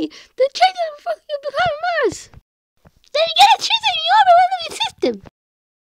me. The change of fucking planet Mars. Then you get a choose any other one of the system.